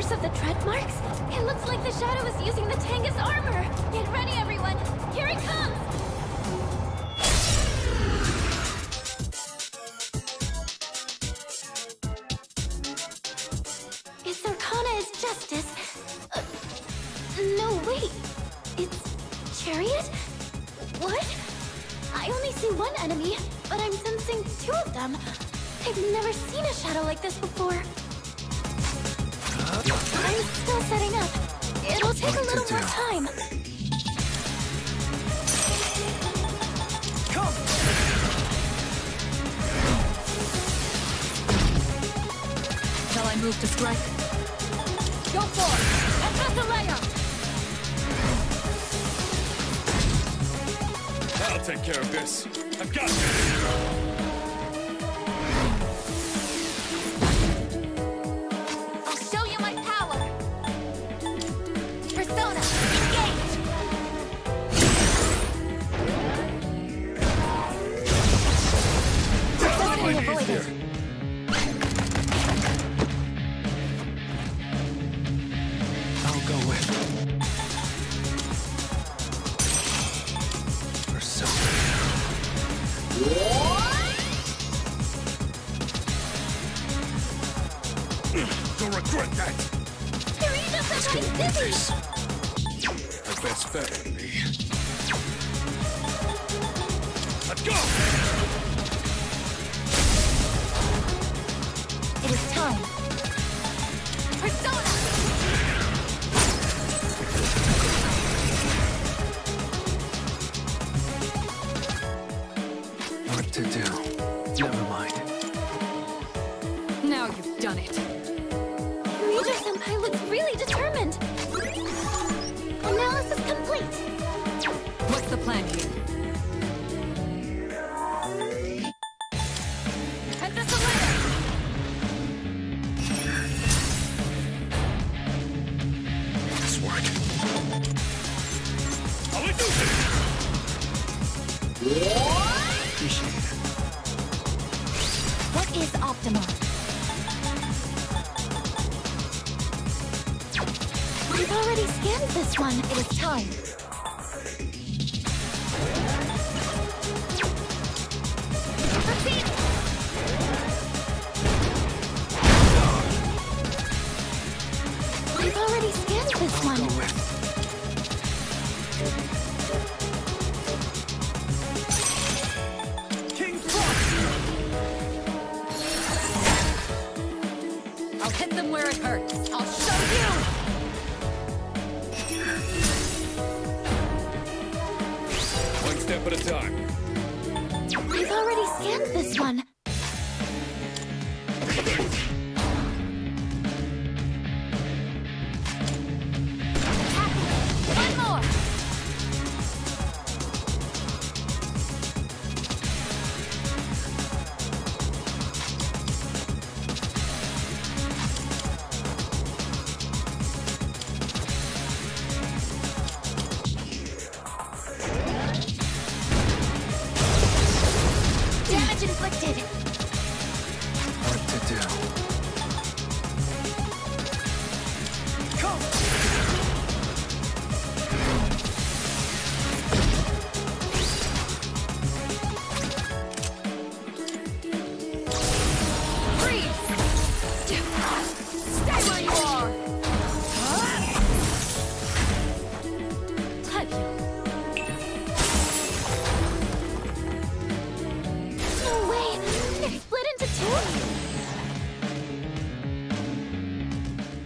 source of the tread marks? It looks like the shadow is using the Tangus armor. Get ready, everyone. Here it comes. Its arcana is justice. Uh, no, wait. It's chariot? What? I only see one enemy, but I'm sensing two of them. I've never seen a shadow like this before. I'm still setting up. It'll take a What to little more time. Shall I move to strike? Go for it! Attack the layer! I'll take care of this. I've got this. You'll regret that. Kirijo Senpai's busy! I best bet on me. Let's go! It is time. Persona! What to do? Never mind. Now you've done it. What is optimal? We've already scanned this one. It is time. At a time. We've already scanned this. One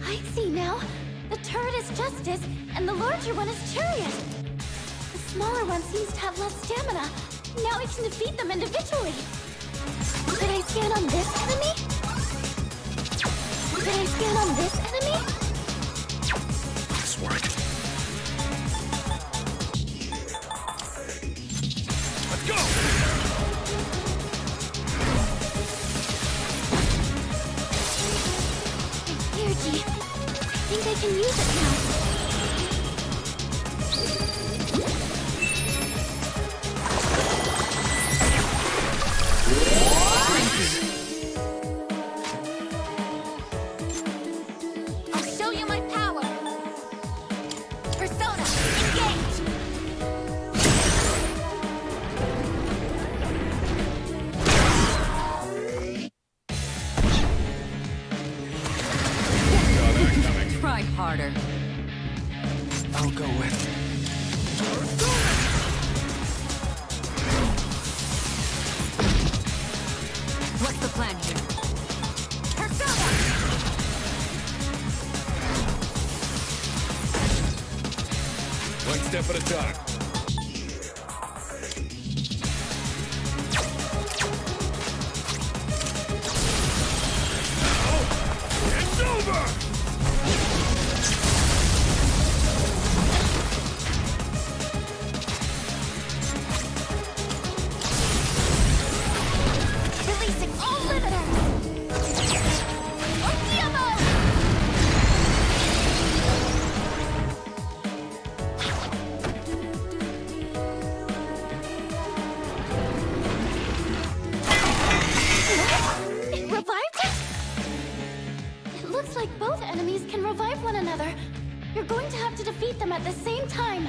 I see now. The turret is Justice, and the larger one is Chariot. The smaller one seems to have less stamina. Now we can defeat them individually. Did I scan on this enemy? Did I scan on this enemy? Let's go! Think I can use it now. Step at a. Now, it's over! Revive one another. You're going to have to defeat them at the same time.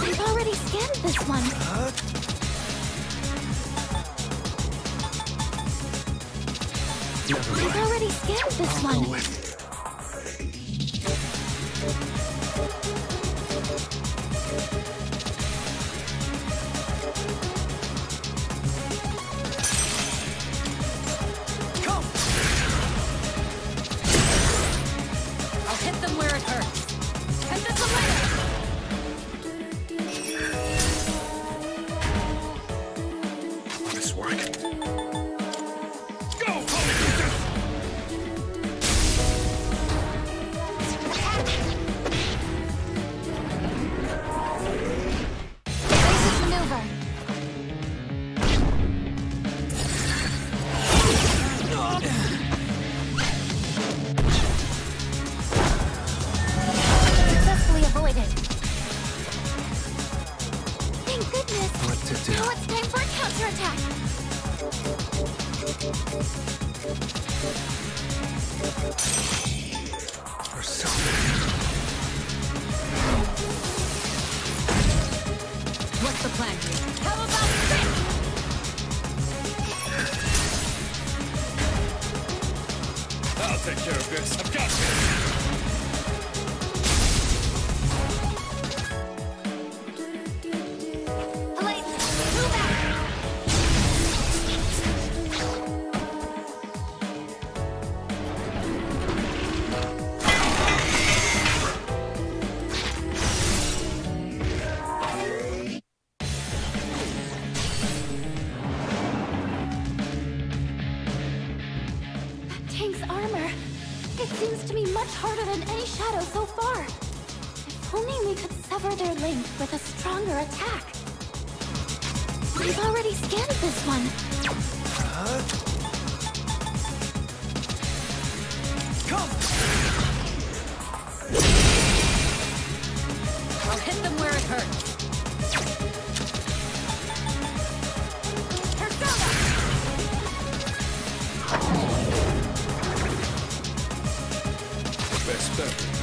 I've already scanned this one. Never I've already scanned this one. It hurts. And this I've got this. Sever their link with a stronger attack. I've already scanned this one. Come! I'll hit them where it hurts. Persona! Best bet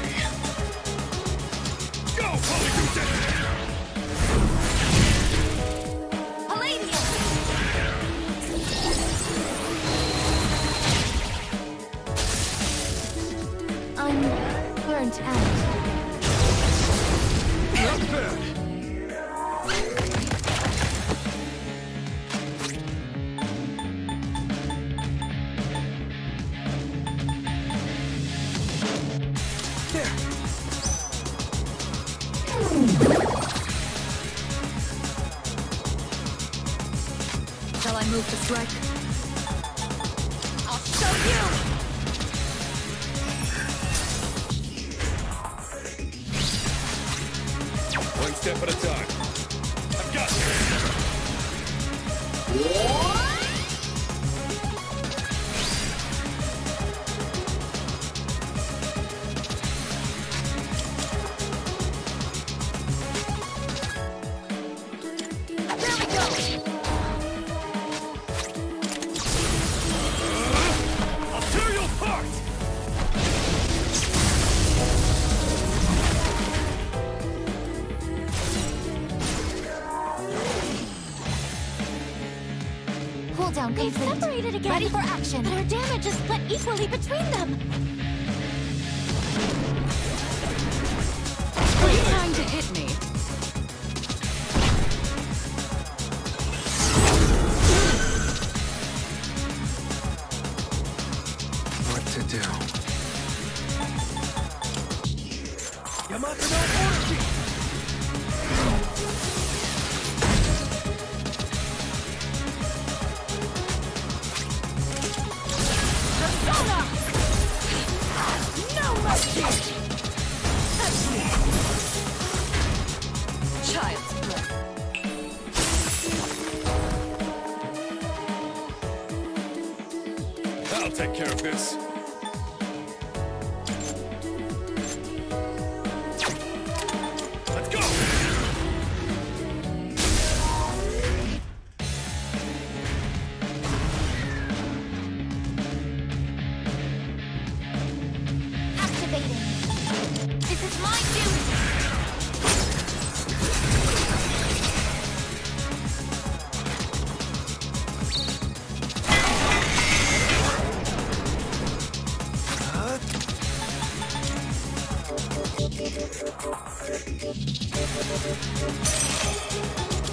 Shall strike. I'll show you! One step at a time. I've got this. There we go! They've separated again. Ready for action. But our damage is split equally between them.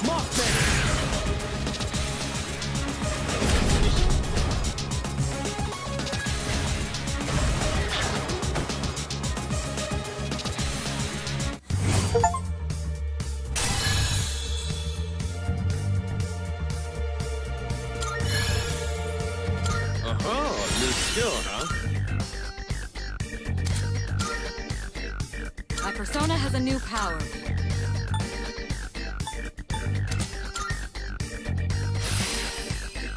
Mothman! New power.